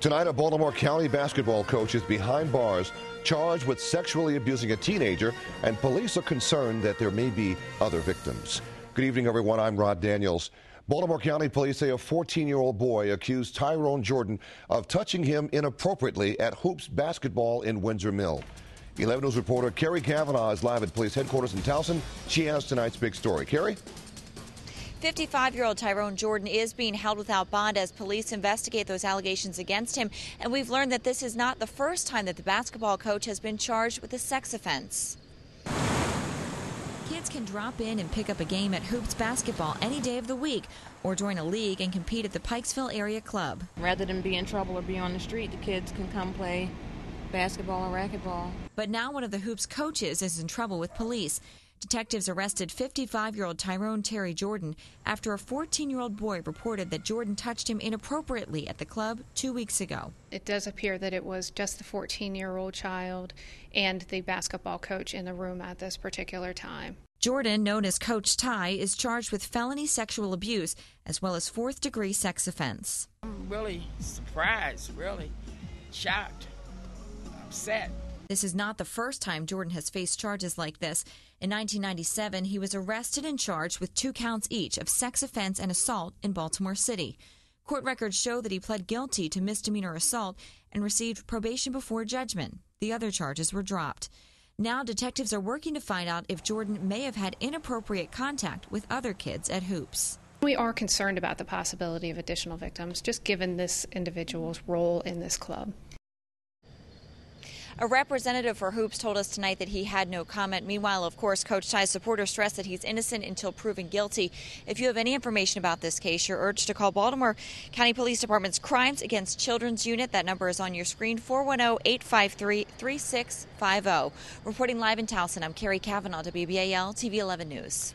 Tonight, a Baltimore County basketball coach is behind bars charged with sexually abusing a teenager, and police are concerned that there may be other victims. Good evening, everyone. I'm Rod Daniels. Baltimore County police say a 14 year old boy accused Tyrone Jordan of touching him inappropriately at Hoops basketball in Windsor Mill. 11 News reporter Kerry Kavanaugh is live at police headquarters in Towson. She has tonight's big story. Kerry? 55 year old Tyrone Jordan is being held without bond as police investigate those allegations against him. And we've learned that this is not the first time that the basketball coach has been charged with a sex offense. Kids can drop in and pick up a game at Hoops basketball any day of the week or join a league and compete at the Pikesville area club. Rather than be in trouble or be on the street, the kids can come play basketball or racquetball. But now one of the Hoops coaches is in trouble with police. Detectives arrested 55 year old Tyrone Terry Jordan after a 14 year old boy reported that Jordan touched him inappropriately at the club two weeks ago. It does appear that it was just the 14 year old child and the basketball coach in the room at this particular time. Jordan, known as Coach Ty, is charged with felony sexual abuse as well as fourth degree sex offense. I'm really surprised, really shocked, upset. This is not the first time Jordan has faced charges like this. In 1997, he was arrested and charged with two counts each of sex offense and assault in Baltimore City. Court records show that he pled guilty to misdemeanor assault and received probation before judgment. The other charges were dropped. Now, detectives are working to find out if Jordan may have had inappropriate contact with other kids at Hoops. We are concerned about the possibility of additional victims, just given this individual's role in this club. A representative for Hoops told us tonight that he had no comment. Meanwhile, of course, Coach Ty's supporters stress that he's innocent until proven guilty. If you have any information about this case, you're urged to call Baltimore County Police Department's Crimes Against Children's Unit. That number is on your screen 410 853 3650. Reporting live in Towson, I'm Kerry Kavanaugh, WBAL TV 11 News.